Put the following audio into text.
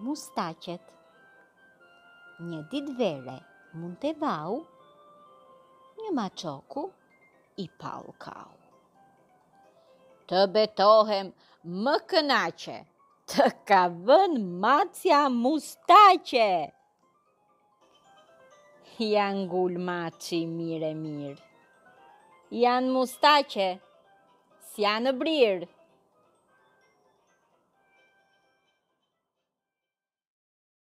Mustaqet Një ditë vere mun te vau Një maçok u pa me kaun Të betohem më kënaqe T'i ka vënë macja mustaqe Ia ngul maçi mirë e mirë. Janë mustaqe, s'janë brirë.